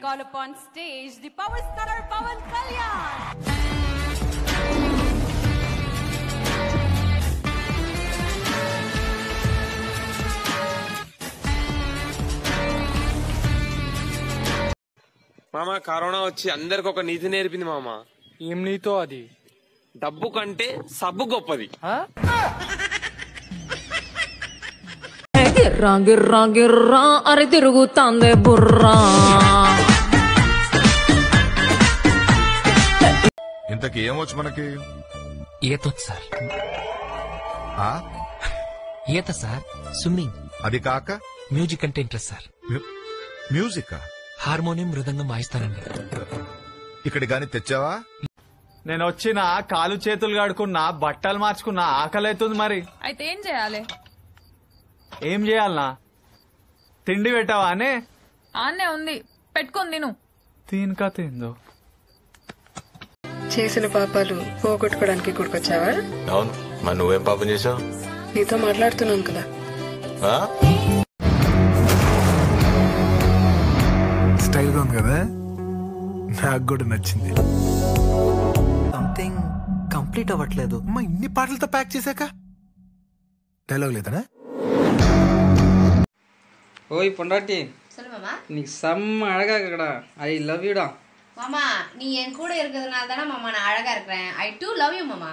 Call upon stage the power star Pawan Kalyan. మామ corona వచ్చి అందరికి ఒక నీతి నేర్పింది మామ. ఏం నీతో అది? డబ్బు కంటే సబ్బు గొప్పది. గిర్రా గిర్రా గిర్రా అరి తిరుగుతాందే బుర్రా. ఇంతకి ఏమొచ్చు మనకి? ఈతొచ్చు సార్. ఆ? ఈత సార్ స్విమ్మింగ్. అది కాక? మ్యూజిక్ అంటే ఇంట్రెస్ట్ సార్. మ్యూ- మ్యూజికా? హార్మోనియం మృదంగం వాయిస్తానండి ఇక్కడి గాని తెచ్చావా? నేను వచ్చిన కాలు చేతులు కడుకున్నా బట్టలు మార్చుకున్నా ఆకలి అవుతుంది మరి. అయితే ఏం చేయాలి? ఏం చేయాలనా? తిండి పెట్టావా అనే? ఆన్నే ఉంది. పెట్టుకొని తిను. దీని కథ ఏందో చేసిన పాపాలు పోగొట్టుకోవడానికి గుడికొచ్చావా? అవును. మరి నువ్వేం పాపం చేసావు నీతో మాట్లాడుతున్నాను కదా. స్టైల్గా ఉంది కదా? నాకు కూడా నచ్చింది. సంథింగ్ కంప్లీట్ అవ్వట్లేదు. అమ్మా ఇన్ని పాటలతో ప్యాక్ చేశాక? డైలాగ్ లేదనా? ఓయ్ పొండాటి. నీకు సమ్ అడగా ఇక్కడ. ఐ లవ్ యూడా மாமா நீ என் கூட இருக்கிறதுனால தானே மாமா நான் அழகா இருக்கிறேன். ஐ டூ லவ் யூ மாமா.